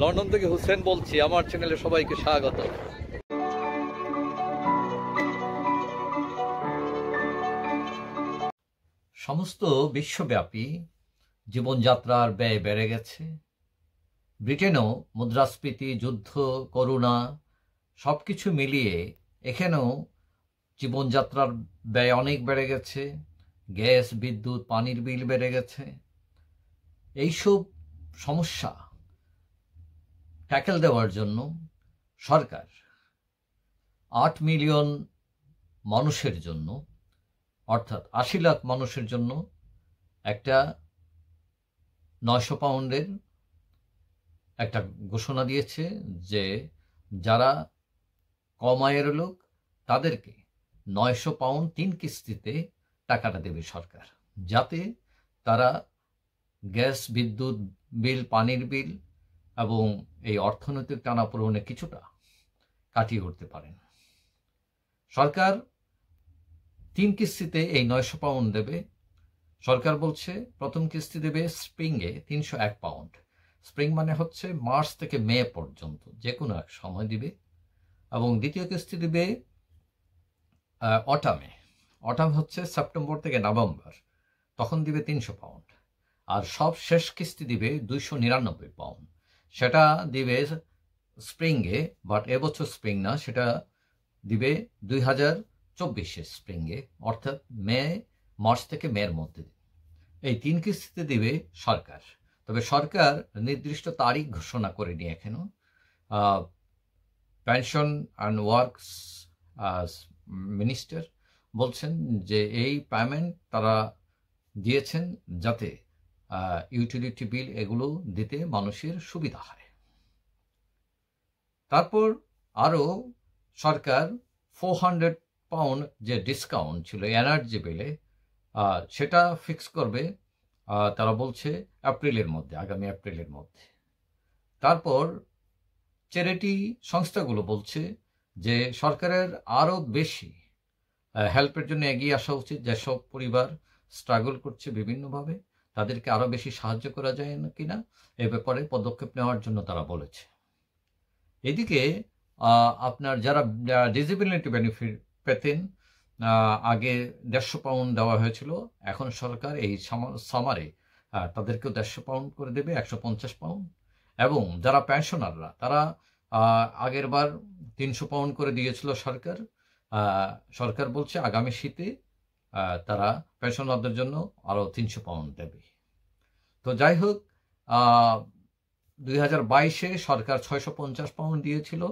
London থেকে হুসেন বলছি, আমার চ্যানেলে সবাইকে স্বাগত। সমস্ত বিশ্বব্যাপী জীবনযাত্রার ব্যয় বেড়ে গেছে। ব্রিটেনও মুদ্রাস্ফীতি, যুদ্ধ, করুণা সব কিছু মিলিয়ে এখানেও জীবনযাত্রার ব্যয় অনেক বেড়ে গেছে। গ্যাস, বিদ্যুৎ, পানির বিল বেড়ে গেছে। এইসব সমস্যা ট্যাকেল দেওয়ার জন্য সরকার আট মিলিয়ন মানুষের জন্য, অর্থাৎ আশি লাখ মানুষের জন্য একটা নয়শো পাউন্ডের একটা ঘোষণা দিয়েছে যে যারা কম আয়ের লোক, তাদেরকে নয়শো পাউন্ড তিন কিস্তিতে টাকাটা দেবে সরকার, যাতে তারা গ্যাস, বিদ্যুৎ বিল, পানির বিল এবং এই অর্থনৈতিক টানাপোড়নে কিছুটা কাটিয়ে উঠতে পারেন। সরকার তিন কিস্তিতে এই নয়শো পাউন্ড দেবে। সরকার বলছে প্রথম কিস্তি দেবে স্প্রিংয়ে তিনশো এক পাউন্ড। স্প্রিং মানে হচ্ছে মার্চ থেকে মে পর্যন্ত যে কোনো এক সময় দিবে। এবং দ্বিতীয় কিস্তি দিবে অটামে। অটাম হচ্ছে সেপ্টেম্বর থেকে নভেম্বর, তখন দিবে তিনশো পাউন্ড। আর সব শেষ কিস্তি দিবে দুইশো নিরানব্বই পাউন্ড। সেটা দিবে স্প্রিংয়ে বাট এবছর স্প্রিং না, সেটা দিবে দুই হাজার চব্বিশে স্প্রিংয়ে, অর্থাৎ মে, মার্চ থেকে মের মধ্যে এই তিন কিস্তিতে দিবে সরকার। তবে সরকার নির্দিষ্ট তারিখ ঘোষণা করেনি এখনও। পেনশন অ্যান্ড ওয়ার্কস মিনিস্টার বলছেন যে এই পেমেন্ট তারা দিয়েছেন যাতে ইউটিলিটি বিল এগুলো দিতে মানুষের সুবিধা হয়। তারপর আরও সরকার ফোর হান্ড্রেড পাউন্ড যে ডিসকাউন্ট ছিল এনার্জি বিলে সেটা ফিক্স করবে তারা বলছে এপ্রিলের মধ্যে, আগামী এপ্রিলের মধ্যে। তারপর চ্যারিটি সংস্থাগুলো বলছে যে সরকারের আরও বেশি হেল্পের জন্য এগিয়ে আসা উচিত, যেসব পরিবার স্ট্রাগল করছে বিভিন্নভাবে। তাদেরকে আরও বেশি সাহায্য করা যায় না কিনা, এ ব্যাপারে পদক্ষেপ নেওয়ার জন্য তারা বলেছে। এদিকে আপনার যারা ডিসেবিলিটি বেনিফিট পেতেন আগে দেড়শো পাউন্ড দেওয়া হয়েছিল, এখন সরকার এই সামারে তাদেরকেও দেড়শো পাউন্ড করে দেবে, একশো পঞ্চাশ পাউন্ড এবং যারা পেনশনাররা তারা আগের বার তিনশো পাউন্ড করে দিয়েছিল সরকার। সরকার বলছে আগামী শীতে তারা পেনশনারদের জন্য আরও তিনশো পাউন্ড দেবে। তো যাই হোক দুই হাজার বাইশে সরকার ছয়শো পঞ্চাশ পাউন্ড দিয়েছিল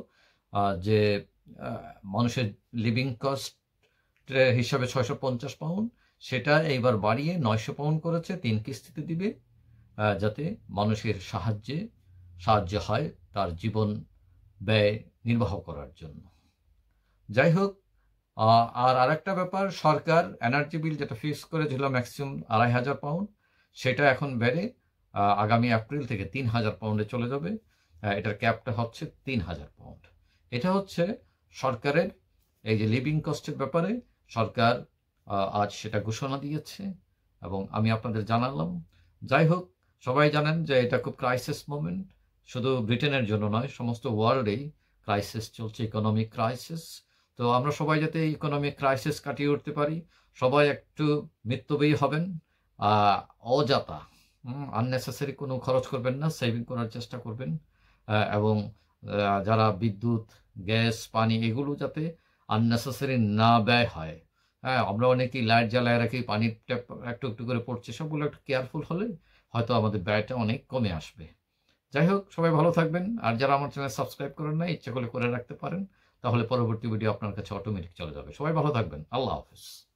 যে মানুষের লিভিং কস্ট হিসাবে ছয়শো পঞ্চাশ পাউন্ড, সেটা এইবার বাড়িয়ে নয়শো পাউন্ড করেছে, তিন কিস্তিতে দিবে যাতে মানুষের সাহায্যে, সাহায্য হয় তার জীবন ব্যয় নির্বাহ করার জন্য। যাই হোক আর আরেকটা ব্যাপার, সরকার এনার্জি বিল যেটা ফিক্স করেছিল ম্যাক্সিমাম আড়াই হাজার পাউন্ড সেটা এখন বেড়ে আগামী এপ্রিল থেকে তিন হাজার পাউন্ডে চলে যাবে। এটার ক্যাপটা হচ্ছে তিন হাজার পাউন্ড এটা হচ্ছে সরকারের এই যে লিভিং কস্টের ব্যাপারে, সরকার আজ সেটা ঘোষণা দিয়েছে এবং আমি আপনাদের জানালাম। যাই হোক, সবাই জানেন যে এটা খুব ক্রাইসিস মোমেন্ট শুধু ব্রিটেনের জন্য নয়, সমস্ত ওয়ার্ল্ডেই ক্রাইসিস চলছে ইকোনমিক ক্রাইসিস তো আমরা সবাই যাতে ইকোনমিক ক্রাইসিস কাটিয়ে উঠতে পারি, সবাই একটু মিত্যবয়ী হবেন অজাতা আননেসেসারি কোনো খরচ করবেন না সেভিং করার চেষ্টা করবেন এবং যারা বিদ্যুৎ, গ্যাস, পানি এগুলো যাতে আননেসেসারি না ব্যয় হয় হ্যাঁ আমরা অনেকেই লাইট জ্বালায় রাখি পানির ট্যাপ একটু একটু করে পড়ছে, সবগুলো একটু কেয়ারফুল হলে হয়তো আমাদের ব্যয়টা অনেক কমে আসবে। যাই হোক, সবাই ভালো থাকবেন, আর যারা আমার চ্যানেল সাবস্ক্রাইব করেন না ইচ্ছা করলে করে রাখতে পারেন তাহলে পরবর্তী ভিডিও আপনার কাছে অটোমেটিক চলে যাবে। সবাই ভালো থাকবেন। আল্লাহ হাফিজ।